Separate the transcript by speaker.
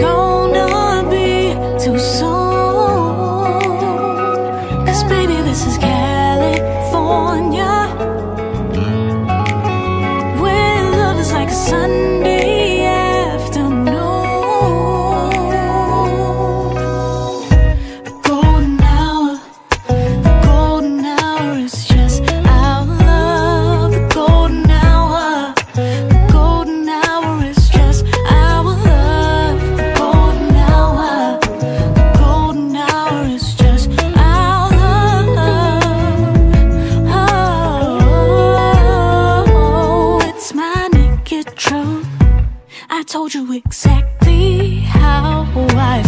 Speaker 1: gone. told you exactly how I